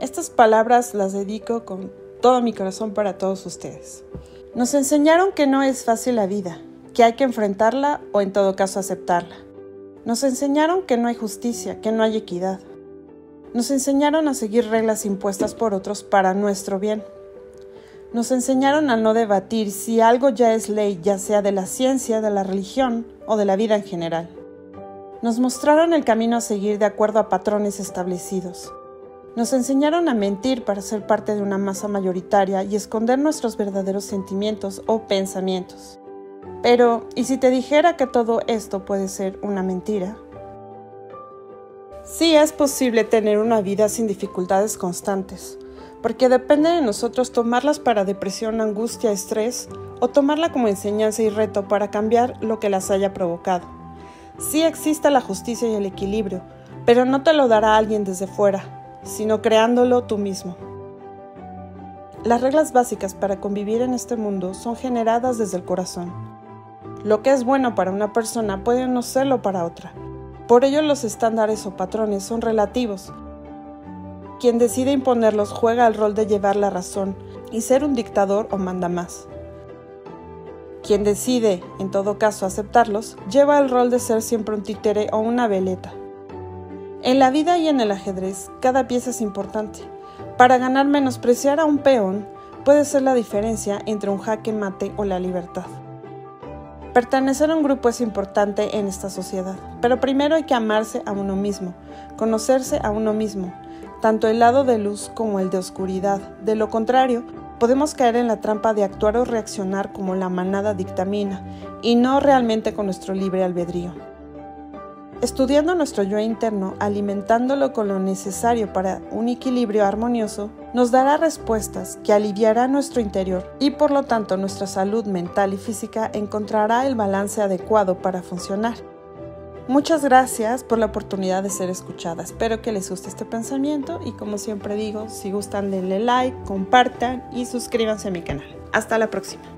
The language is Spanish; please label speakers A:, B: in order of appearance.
A: Estas palabras las dedico con todo mi corazón para todos ustedes. Nos enseñaron que no es fácil la vida, que hay que enfrentarla o en todo caso aceptarla. Nos enseñaron que no hay justicia, que no hay equidad. Nos enseñaron a seguir reglas impuestas por otros para nuestro bien. Nos enseñaron a no debatir si algo ya es ley, ya sea de la ciencia, de la religión o de la vida en general. Nos mostraron el camino a seguir de acuerdo a patrones establecidos. Nos enseñaron a mentir para ser parte de una masa mayoritaria y esconder nuestros verdaderos sentimientos o pensamientos. Pero, ¿y si te dijera que todo esto puede ser una mentira? Sí es posible tener una vida sin dificultades constantes, porque depende de nosotros tomarlas para depresión, angustia, estrés o tomarla como enseñanza y reto para cambiar lo que las haya provocado. Sí existe la justicia y el equilibrio, pero no te lo dará alguien desde fuera, sino creándolo tú mismo. Las reglas básicas para convivir en este mundo son generadas desde el corazón. Lo que es bueno para una persona puede no serlo para otra. Por ello los estándares o patrones son relativos. Quien decide imponerlos juega el rol de llevar la razón y ser un dictador o manda más. Quien decide, en todo caso, aceptarlos, lleva el rol de ser siempre un títere o una veleta. En la vida y en el ajedrez, cada pieza es importante. Para ganar menospreciar a un peón puede ser la diferencia entre un jaque mate o la libertad. Pertenecer a un grupo es importante en esta sociedad, pero primero hay que amarse a uno mismo, conocerse a uno mismo, tanto el lado de luz como el de oscuridad. De lo contrario, podemos caer en la trampa de actuar o reaccionar como la manada dictamina, y no realmente con nuestro libre albedrío. Estudiando nuestro yo interno, alimentándolo con lo necesario para un equilibrio armonioso, nos dará respuestas que aliviará nuestro interior y por lo tanto nuestra salud mental y física encontrará el balance adecuado para funcionar. Muchas gracias por la oportunidad de ser escuchada. Espero que les guste este pensamiento y como siempre digo, si gustan denle like, compartan y suscríbanse a mi canal. Hasta la próxima.